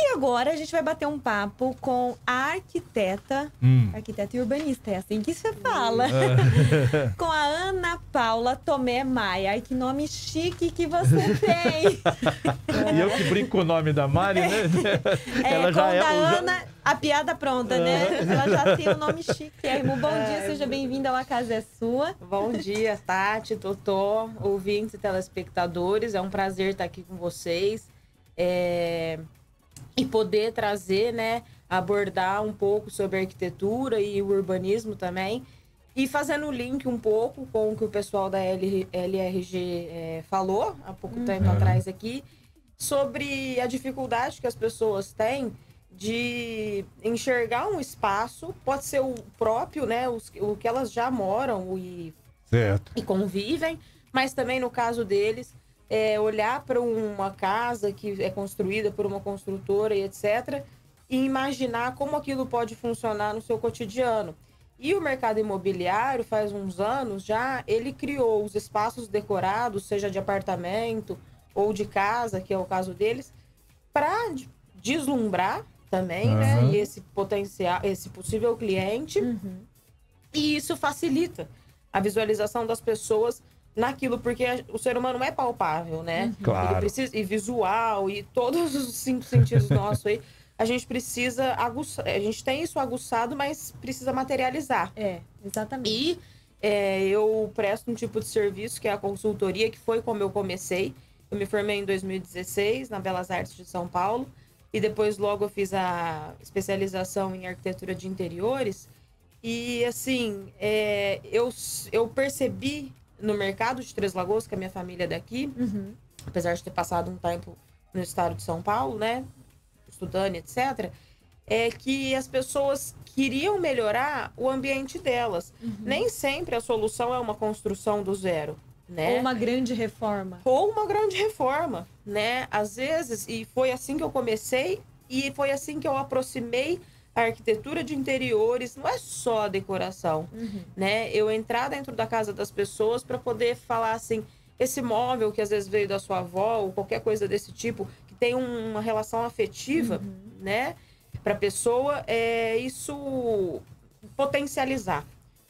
E agora a gente vai bater um papo com a arquiteta, Hum. arquiteta e urbanista, é assim que você fala. com a Ana Paula Tomé Maia. Ai, que nome chique que você tem. E eu que brinco com o nome da Mari, né? É, Ela com já o é. da já- Ana, a piada pronta, né? Ela já tem o nome chique. Bom dia, seja bem-vinda ao A Casa é Sua. Bom dia, Tati, Totó, ouvintes e telespectadores. É um prazer estar aqui com vocês é, e poder trazer, né, abordar um pouco sobre arquitetura e o urbanismo também. E fazendo o link um pouco com o que o pessoal da L- LRG é, falou há pouco tempo atrás aqui, sobre a dificuldade que as pessoas têm de enxergar um espaço, pode ser o próprio, né, os- o que elas já moram e Certo. e convivem, mas também no caso deles, é olhar para uma casa que é construída por uma construtora e etc. e imaginar como aquilo pode funcionar no seu cotidiano. E o mercado imobiliário, faz uns anos já, ele criou os espaços decorados, seja de apartamento ou de casa, que é o caso deles, para deslumbrar também, né? Aham. Esse potencial, esse possível cliente. Uhum. E isso facilita a visualização das pessoas naquilo, porque o ser humano é palpável, né? Claro. Ele precisa, e visual, e todos os cinco sentidos nossos aí, a gente precisa aguçar. A gente tem isso aguçado, mas precisa materializar. É, exatamente. E é, eu presto um tipo de serviço que é a consultoria, que foi como eu comecei. Eu me formei em 2016 na Belas Artes de São Paulo e depois logo eu fiz a especialização em arquitetura de interiores. E assim, é, eu, eu percebi no mercado de Três Lagoas, que a minha família é daqui, Uhum. apesar de ter passado um tempo no estado de São Paulo, né? Estudando, etc., é que as pessoas queriam melhorar o ambiente delas. Nem sempre a solução é uma construção do zero, né? Ou uma grande reforma. Ou uma grande reforma, né? Às vezes, e foi assim que eu comecei, e foi assim que eu aproximei a arquitetura de interiores, não é só a decoração, Uhum. né? Eu entrar dentro da casa das pessoas para poder falar assim, esse móvel que às vezes veio da sua avó ou qualquer coisa desse tipo, que tem um- uma relação afetiva, né? Para pessoa, é isso potencializar,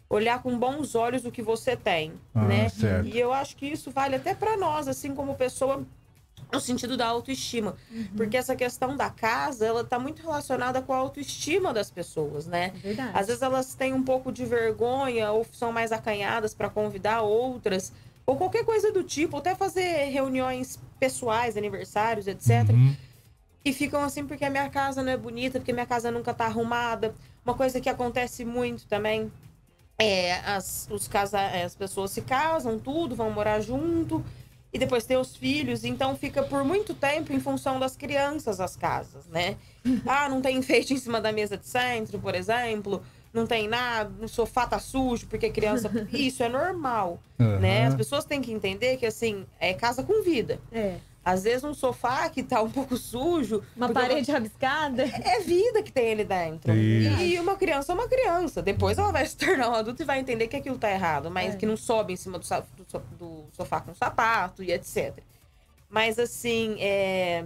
olhar com bons olhos o que você tem, Ah, né? certo. E eu acho que isso vale até para nós, assim como pessoa no sentido da autoestima, porque essa questão da casa, ela tá muito relacionada com a autoestima das pessoas, né? É verdade. Às vezes elas têm um pouco de vergonha ou são mais acanhadas para convidar outras, ou qualquer coisa do tipo, ou até fazer reuniões pessoais, aniversários, etc. Uhum. E ficam assim porque a minha casa não é bonita, porque minha casa nunca tá arrumada. Uma coisa que acontece muito também é as, os casa, as pessoas se casam, tudo, vão morar junto. E depois tem os filhos, então fica por muito tempo em função das crianças as casas, né? Ah, não tem enfeite em cima da mesa de centro, por exemplo. Não tem nada, o sofá tá sujo porque criança. Isso é normal, né? Aham. As pessoas têm que entender que, assim, é casa com vida. É. Às vezes um sofá que tá um pouco sujo. Uma parede rabiscada. É vida que tem ali dentro. Isso. E uma criança é uma criança. Depois ela vai se tornar um adulto e vai entender que aquilo tá errado. Mas É. que não sobe em cima do, do do sofá com sapato e etc. Mas assim, é,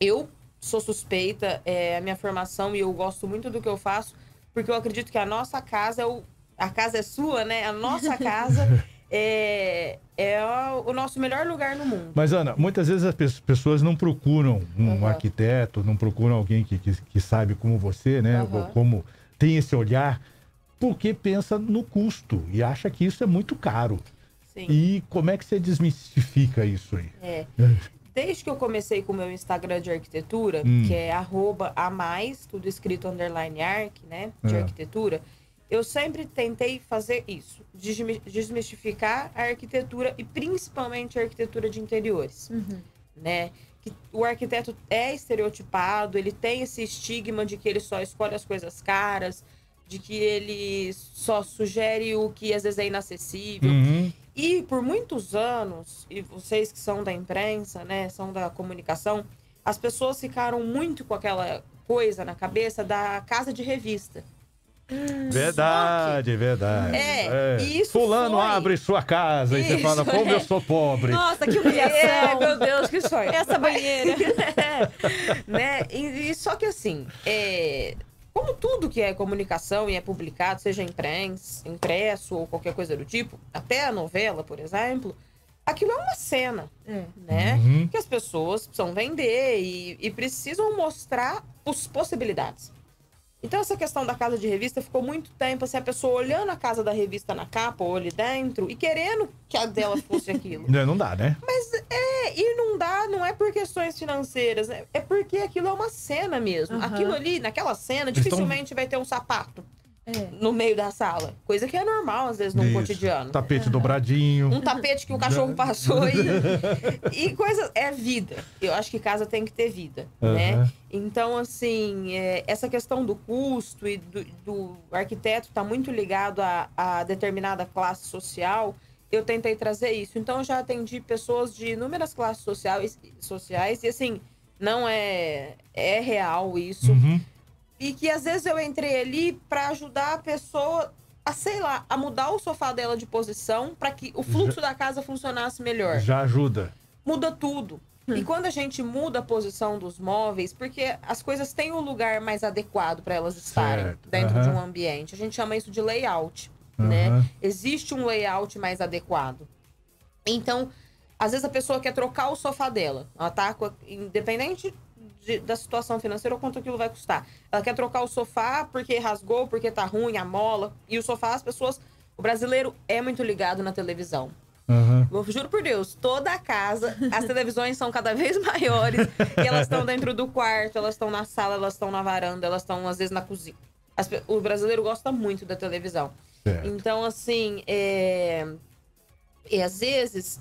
eu sou suspeita, é a minha formação e eu gosto muito do que eu faço, porque eu acredito que a nossa casa é o. A casa é sua, né? A nossa casa é, é o nosso melhor lugar no mundo. Mas, Ana, muitas vezes as pe- pessoas não procuram um Aham. arquiteto, não procuram alguém que, que, que sabe como você, né? Ou Como tem esse olhar, porque pensa no custo e acha que isso é muito caro. Sim. E como é que você desmistifica isso aí? É. Desde que eu comecei com o meu Instagram de arquitetura, Hum. que é arroba a mais, tudo escrito underline arc, né? De É. arquitetura, eu sempre tentei fazer isso. desmi- Desmistificar a arquitetura e principalmente a arquitetura de interiores, Uhum. né? Que o arquiteto é estereotipado, ele tem esse estigma de que ele só escolhe as coisas caras, de que ele só sugere o que às vezes é inacessível. Uhum. E por muitos anos, e vocês que são da imprensa, né, são da comunicação, as pessoas ficaram muito com aquela coisa na cabeça da casa de revista. Verdade, verdade. É, e isso Fulano foi- abre sua casa e você Isso, fala, como é. eu sou pobre. Nossa, que É, humilhação. meu Deus, que sonho. Essa banheira. né? E, e só que assim, é, como tudo que é comunicação e é publicado, seja imprens, impresso ou qualquer coisa do tipo, até a novela, por exemplo, aquilo é uma cena, É. né? Uhum. Que as pessoas precisam vender e, e precisam mostrar as possibilidades. Então, essa questão da casa de revista ficou muito tempo assim, a pessoa olhando a casa da revista na capa ou ali dentro e querendo que a dela fosse aquilo. Não, não dá, né? É, e não dá, não é por questões financeiras, é, é porque aquilo é uma cena mesmo. Aham. Aquilo ali, naquela cena, dificilmente vai ter um sapato É. no meio da sala. Coisa que é normal, às vezes, no Isso. cotidiano. Tapete dobradinho. Um tapete que o cachorro passou e, e coisa. É vida. Eu acho que casa tem que ter vida, né? Aham. Então, assim, é, essa questão do custo e do, do arquiteto está muito ligado a, a determinada classe social. Eu tentei trazer isso. Então, eu já atendi pessoas de inúmeras classes sociais, sociais e, assim, não é, é real isso. Uhum. E que às vezes eu entrei ali para ajudar a pessoa a, sei lá, a mudar o sofá dela de posição para que o fluxo da casa funcionasse melhor Já ajuda. muda tudo. E quando a gente muda a posição dos móveis, porque as coisas têm um lugar mais adequado para elas estarem Certo, dentro de aham. um ambiente. A gente chama isso de layout, né? Aham. Existe um layout mais adequado. Então, às vezes a pessoa quer trocar o sofá dela. Ela tá com a- independente de- da situação financeira ou quanto aquilo vai custar. Ela quer trocar o sofá porque rasgou, porque tá ruim, a mola. E o sofá, as pessoas. O brasileiro é muito ligado na televisão. Eu juro por Deus, toda a casa, as televisões são cada vez maiores e elas estão dentro do quarto, elas estão na sala, elas estão na varanda, elas estão às vezes na cozinha. As o brasileiro gosta muito da televisão. Certo. Então, assim, é... e às vezes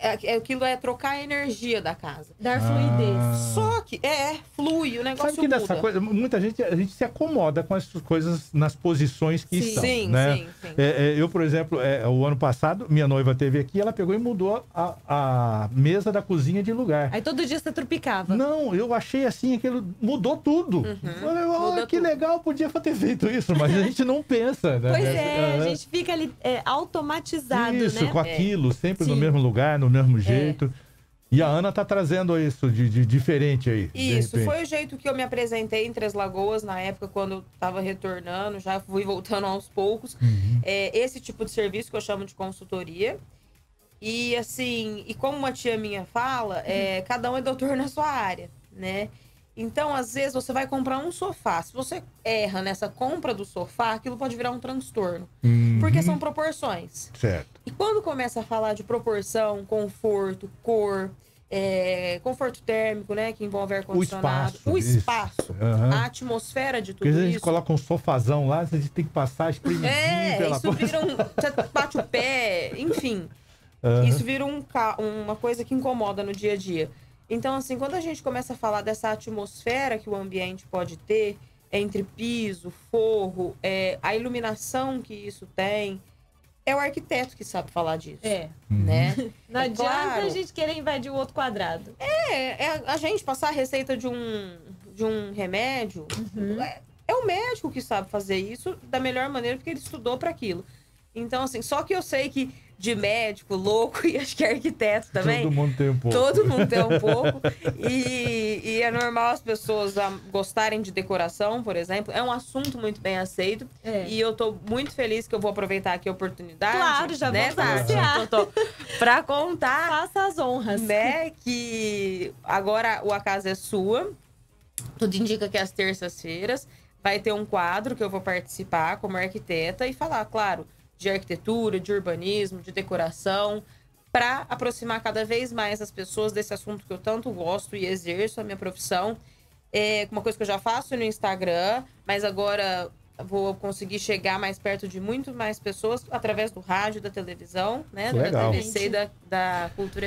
é, é- aquilo é trocar a energia da casa. Dar Ah. fluidez. Só que é, flui, o negócio Sabe que dessa muda. coisa, muita gente, a gente se acomoda com essas coisas nas posições que Sim. estão, Sim, né? sim, sim. É, é, eu, por exemplo, é, o ano passado, minha noiva teve aqui, ela pegou e mudou a, a mesa da cozinha de lugar. Aí todo dia você trupicava. Não, eu achei assim, aquilo mudou tudo. Falei, "Ó, Muda que tudo. legal, podia ter feito isso, mas a gente não pensa, né? Pois é, a Aham. gente fica ali é, automatizado, Isso, né? com aquilo, sempre no mesmo lugar, no mesmo jeito. E a Ana tá trazendo isso de, de diferente aí. Isso, foi o jeito que eu me apresentei em Três Lagoas na época, quando eu tava retornando, já fui voltando aos poucos. Uhum. É esse tipo de serviço que eu chamo de consultoria. E assim, e como uma tia minha fala, é, cada um é doutor na sua área, né? Então, às vezes, você vai comprar um sofá. Se você erra nessa compra do sofá, aquilo pode virar um transtorno. Uhum. Porque são proporções. Certo. E quando começa a falar de proporção, conforto, cor, é, conforto térmico, né? Que envolve ar-condicionado, espaço, o isso. espaço, Aham. a atmosfera de tudo Porque vezes a gente isso. coloca um sofazão lá, a gente tem que passar espremidinho É, pela isso vira um. Você bate o pé, enfim. Aham. Isso vira um, uma coisa que incomoda no dia a dia. Então, assim, quando a gente começa a falar dessa atmosfera que o ambiente pode ter, entre piso, forro, é, a iluminação que isso tem, é o arquiteto que sabe falar disso. É. Né? Não É adianta claro. a gente querer invadir o outro quadrado. É, é a gente passar a receita de um, de um remédio. É, é o médico que sabe fazer isso da melhor maneira, porque ele estudou para aquilo. Então, assim, só que eu sei que de médico, louco e acho que arquiteto também. Todo mundo tem um pouco. Todo mundo tem um pouco. E, e é normal as pessoas gostarem de decoração, por exemplo. É um assunto muito bem aceito. É. E eu tô muito feliz que eu vou aproveitar aqui a oportunidade. Claro, já né, vamos anunciar. Pra contar Faça as honras. né, que agora o A Casa é Sua. Tudo indica que às terças-feiras vai ter um quadro que eu vou participar como arquiteta e falar, claro, de arquitetura, de urbanismo, de decoração, para aproximar cada vez mais as pessoas desse assunto que eu tanto gosto e exerço a minha profissão. É uma coisa que eu já faço no Instagram, mas agora vou conseguir chegar mais perto de muito mais pessoas através do rádio, da televisão, né, da Legal. TVC e da, da Cultura